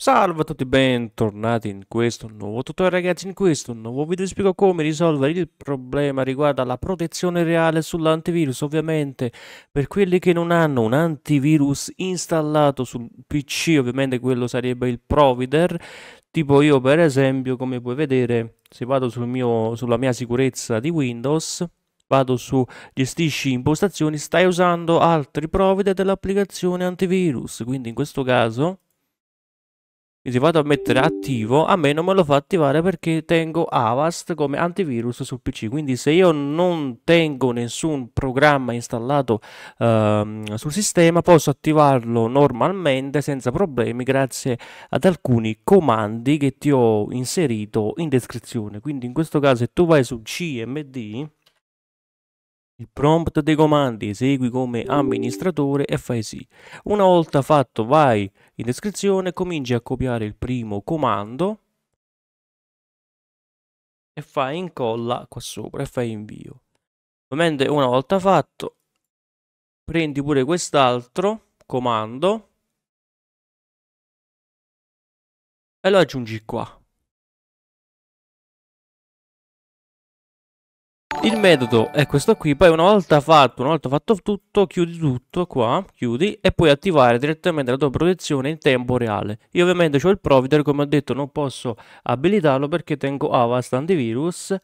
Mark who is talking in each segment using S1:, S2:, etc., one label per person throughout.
S1: Salve a tutti, bentornati in questo nuovo tutorial ragazzi, in questo nuovo video vi spiego come risolvere il problema riguardo alla protezione reale sull'antivirus, ovviamente per quelli che non hanno un antivirus installato sul PC, ovviamente quello sarebbe il Provider, tipo io per esempio, come puoi vedere, se vado sul mio, sulla mia sicurezza di Windows, vado su gestisci impostazioni, stai usando altri Provider dell'applicazione antivirus, quindi in questo caso se vado a mettere attivo, a me non me lo fa attivare perché tengo Avast come antivirus sul PC. Quindi se io non tengo nessun programma installato uh, sul sistema, posso attivarlo normalmente senza problemi grazie ad alcuni comandi che ti ho inserito in descrizione. Quindi in questo caso se tu vai su cmd il prompt dei comandi esegui come amministratore e fai sì. Una volta fatto vai in descrizione, cominci a copiare il primo comando e fai incolla qua sopra e fai invio. Ovviamente una volta fatto prendi pure quest'altro comando e lo aggiungi qua. Il metodo è questo qui, poi una volta fatto, una volta fatto tutto, chiudi tutto qua, chiudi e puoi attivare direttamente la tua protezione in tempo reale. Io ovviamente ho il provider, come ho detto non posso abilitarlo perché tengo Avast antivirus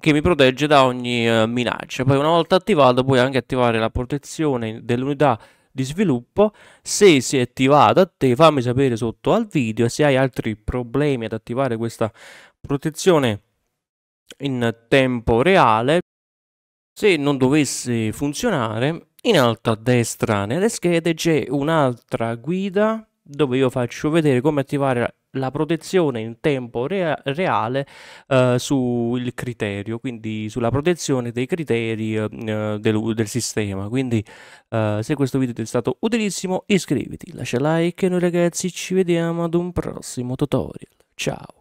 S1: che mi protegge da ogni uh, minaccia. Poi una volta attivato puoi anche attivare la protezione dell'unità di sviluppo. Se si è attivato a te fammi sapere sotto al video se hai altri problemi ad attivare questa protezione in tempo reale. Se non dovesse funzionare, in alto a destra nelle schede c'è un'altra guida dove io faccio vedere come attivare la protezione in tempo rea reale uh, sul criterio, quindi sulla protezione dei criteri uh, del, del, sistema. Quindi uh, se questo video ti è stato utilissimo iscriviti, lascia like e noi ragazzi ci vediamo ad un prossimo tutorial. Ciao!